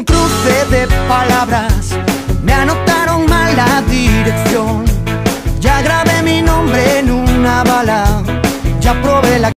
un cruce de palabras, me anotaron mal la dirección. Ya grabé mi nombre en una bala, ya probé la